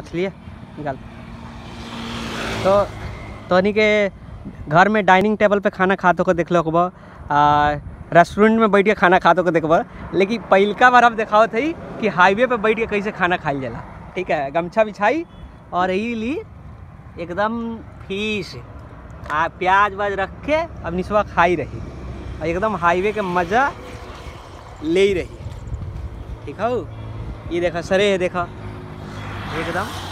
मछली है, निकाल। तो तोहनी के घर में डाइनिंग टेबल पे खाना खाते को देख लो रेस्टोरेंट में बैठ के खाना खाते को देखब। लेकिन पहलका बार हम देखाओ थी कि हाईवे पे बैठ के कैसे खाना खाइल जाला। ठीक है, गमछा बिछाई और यही ली एकदम फ़ीस, आ, प्याज व्याज रख के अब निसवा खाई रही। और एकदम हाईवे के मज़ा ले रही। ठीक हो ये देखो, सरे है देखो। एकदम